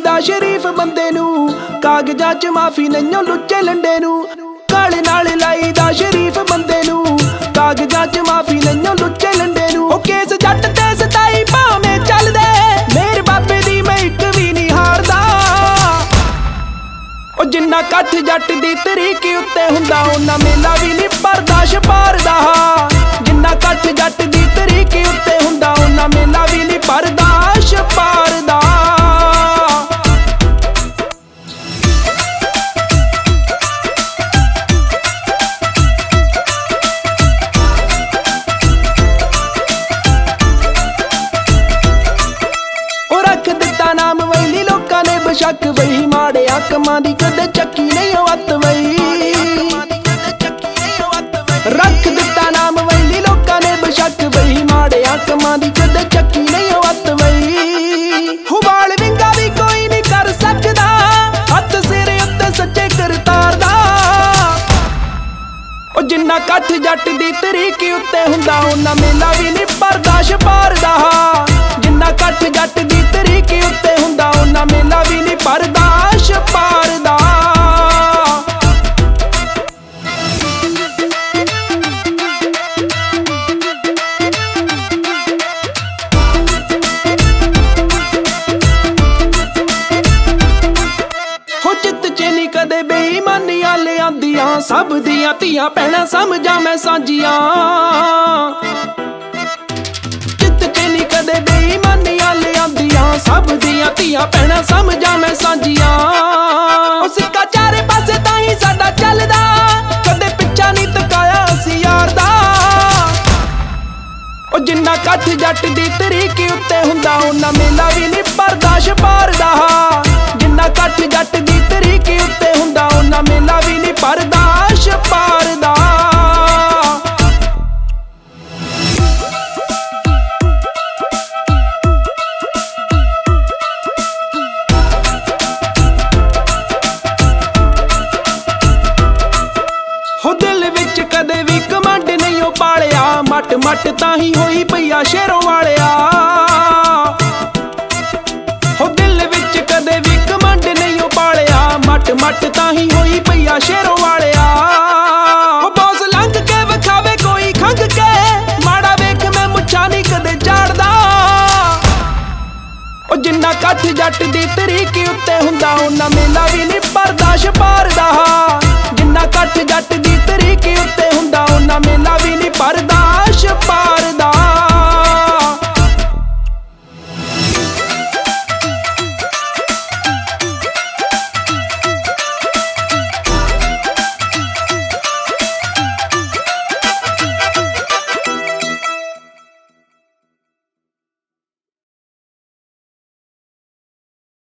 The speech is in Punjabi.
ਸ਼ਰੀਫ ਬੰਦੇ ਨੂੰ। ਕਾਗਜ਼ਾਂ 'ਚ ਮਾਫੀ ਨਹੀਂਓ ਲੁੱਚੇ ਲੰਡੇ ਨੂੰ। ਕਾਲੇ ਨਾਲ ਲਾਈਦਾ ਸ਼ਰੀਫ ਬੰਦੇ ਨੂੰ। ਕਾਗਜ਼ਾਂ 'ਚ ਮਾਫੀ ਨਹੀਂਓ ਲੁੱਚੇ ਲੰਡੇ ਨੂੰ। ਉਹ ਕੇਸ ਜੱਟ ਤੇ ਸਤਾਈ ਭਾਵੇਂ ਚੱਲਦੇ। ਮੇਰੇ ਬਾਬੇ ਦੀ ਮੈਂ ਇੱਕ ਵੀ ਨਹੀਂ ਹਾਰਦਾ। ਉਹ ਜਿੰਨਾ ਕੱਠ ਜੱਟ ਦੀ ਤਰੀਕ ਉੱਤੇ ਹੁੰਦਾ, ਉਹਨਾਂ ਮੇਲਾ ਵੀ ਨਹੀਂ ਬਰਦਾਸ਼ ਪਾਰਦਾ ਜਿੰਨਾ ਕੱਠ ਜੱਟ ਦੀ ਲੋਕਾਂ ਬਈ ਮਾੜੇ ਵਈ ਦੀ ਕਦੇ ਚੱਕੀ ਨਹੀਂ ਉਹ ਅੱਤ ਰੱਖ ਦਿੱਤਾ ਨਾਮ ਵੈਲੀ ਲੋਕਾਂ ਨੇ ਬਸ਼ੱਕ ਵਈ ਮਾੜਿਆ ਕਮਾਂ ਦੀ ਕਦੇ ਚੱਕੀ ਨਹੀਂ ਉਹ ਅੱਤ ਵਈ। ਹੁਵਾਲ ਵਿੰਗਾ ਵੀ ਕੋਈ ਨਹੀਂ ਕਰ ਸਕਦਾ, ਹੱਥ ਸਿਰ ਉੱਤੇ ਸੱਚੇ ਕਰਤਾਰ ਦਾ। ਉਹ ਜਿੰਨਾ ਕੱਠ ਜੱਟ ਦੀ ਤਰੀਕ ਉੱਤੇ ਹੁੰਦਾ, ਉਹਨਾਂ ਮੇਲਾ ਬਰਦਾਸ਼ ਪਾਰਦਾ ਚਿੱਤ ਚ ਕਦੇ ਬੇਈਮਾਨੀਆਂ ਲਿਆਂਦੀਆਂ। ਸਭ ਦੀਆਂ ਧੀਆਂ ਪਹਿਣਾ ਸਮਝਾਂ ਮੈਂ ਸਾਂਝੀਆਂ। ਚਿੱਤ ਚ ਨਹੀਂ ਕਦੇ ਬੇਈਮਾਨ ਸਭ ਦੀਆਂ ਧੀਆਂ ਪਹਿਣਾ ਸਮਝਾਂ ਮੈਂ ਸਾਂਝੀਆਂ। ਉਹ ਸਿੱਕਾ ਚਾਰੇ ਪਾਸੇ ਤਾਂ ਹੀ ਸਾਡਾ ਚੱਲਦਾ। ਕਦੇ ਪਿੱਛਾ ਨਹੀਂ ਤਕਾਇਆ ਅਸੀਂ ਯਾਰ ਦਾ। ਉਹ ਜਿੰਨਾ ਕੱਠ ਜੱਟ ਦੀ ਤਰੀਕ ਉੱਤੇ ਹੁੰਦਾ, ਉਹਨਾਂ ਮੇਲਾ ਵੀ ਨਹੀਂ ਬਰਦਾਸ਼ ਪਾਰਦਾ ਜਿੰਨਾ ਕੱਠ ਜੱਟ ਦੀ ਮੱਟ ਮਟ ਤਾਂ ਹੀ ਹੋਈ ਪਈਆ ਸ਼ੇਰੋਂ ਵਾਲਿਆ। ਹੋ ਦਿਲ ਵਿੱਚ ਕਦੇ ਵੀ ਕਮੰਡ ਨਹੀਂ ਉਹ ਪਾਲਿਆ। ਮੱਟ ਮਟ ਤਾਂ ਹੀ ਹੋਈ ਪਈਆ ਸ਼ੇਰੋਂ ਵਾਲਿਆ। ਉਹ ਬੌਸ ਲੰਘ ਕੇ ਵਿਖਾਵੇ ਕੋਈ ਖੰਗ ਕੇ। ਮਾੜਾ ਵੇਖ ਮੈਂ ਮੁੱਛਾਂ ਨਹੀਂ ਕਦੇ ਝਾੜਦਾ। ਉਹ ਜਿੰਨਾ ਕੱਠ ਜੱਟ ਦੀ ਤਰੀਕ ਉੱਤੇ ਹੁੰਦਾ ਉਹਨਾਂ ਮੇਲਾ ਵੀ ਨਹੀਂ ਬਰਦਾਸ਼ ਪਾਰਦਾ